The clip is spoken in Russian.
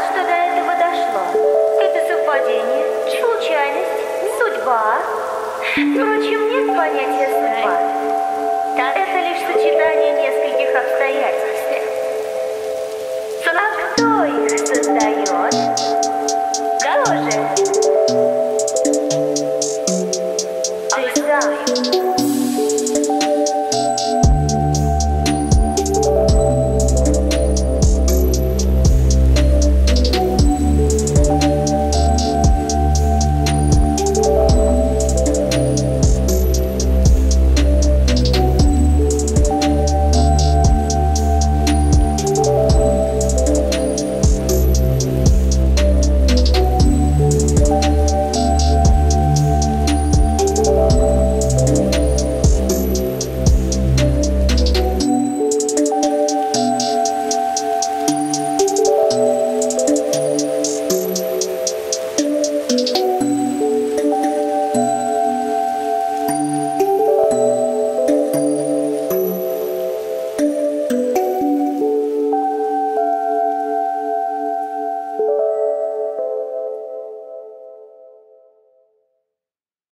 рад, что до этого дошло. Это совпадение, случайность, судьба. Впрочем, нет понятия судьба. Это лишь сочетание нескольких